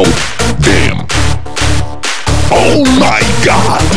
Oh, damn. Oh my god!